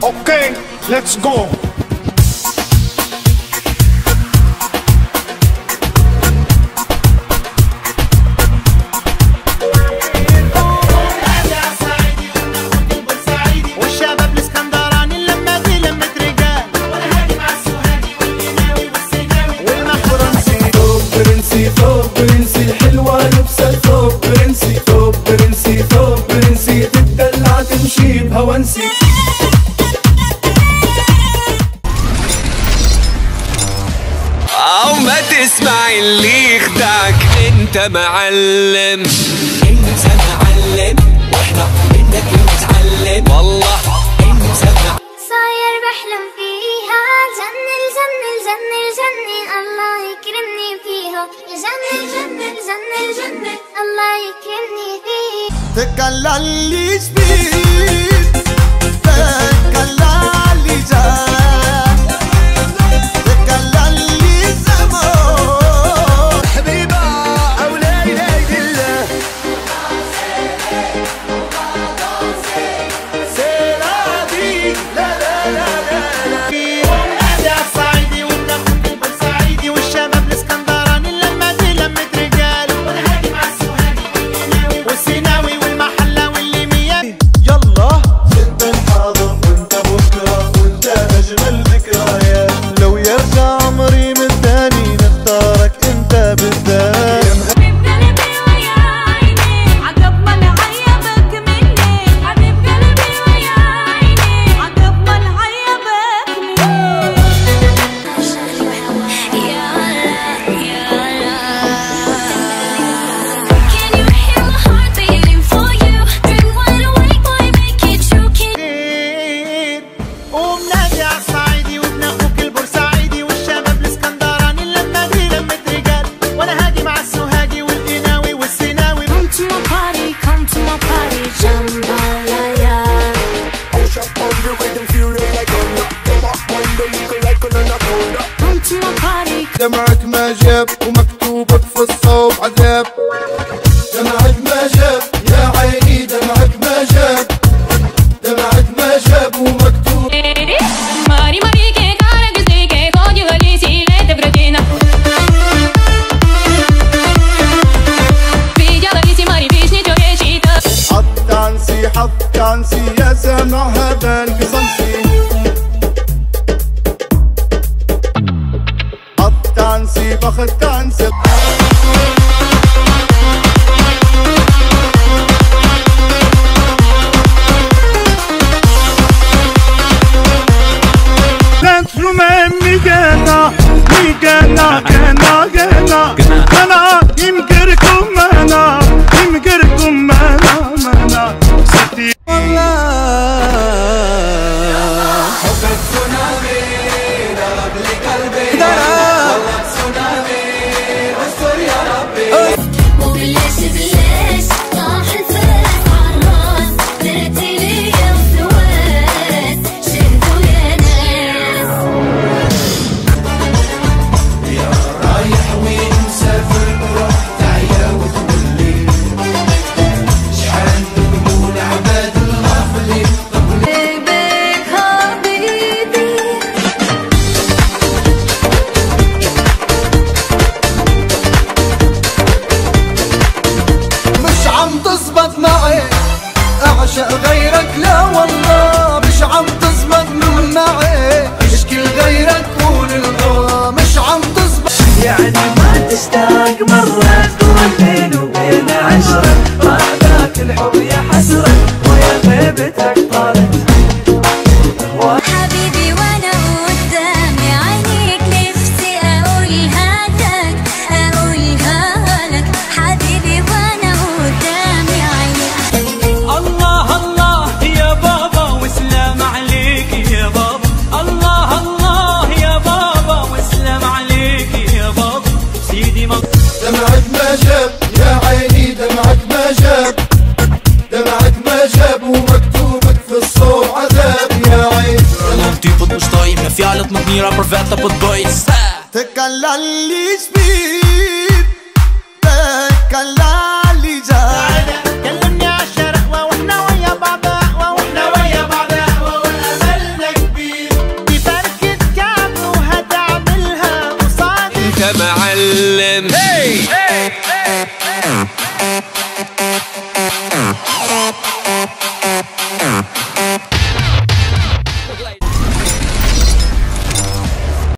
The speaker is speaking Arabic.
Okay, let's go. أو ما تسمع اللي يخدعك. انت معلم. انت معلم. وإحنا منك نتعلم والله. انت معلم صاير بحلم فيها. الجنة الجنة الجنة الجنة الله يكرمني فيها. الجنة الجنة الجنة الجنة الله يكرمني فيها. تكلل جبين دمعك ما جاب ومكتوبك في الصوب عذاب. دمعك ما جاب يا عيني دمعك ما جاب. دمعك ما جاب ومكتوب. Mari mari ke kara gizli ke koji gali sile te bradina Bija gali si mari vishni jo ye shita حط عنسي حط عنسي يا سامع آخه کنسل رومه میگه نه میگه نه که نه که عشرة. ما ذاك الحب يا حسرة ويا غيبتك طالت. حبيبي وأنا قدامي عينيك نفسي أقولها لك أقولها لك. حبيبي وأنا قدامي عينيك. الله الله يا بابا وسلام عليك يا بابا. الله الله يا بابا وسلام عليك يا بابا. سيدي ما دمعك ما جاب يا عيني fjallet më të mira për vetë apo të bëj se Te ka lali shpit Te ka lali gjatë كلمني عالشرق وإحنا ويا بعض وإحنا ويا بعض واملنا كبير بفرق كعب وهتعملها مصادف انت معلم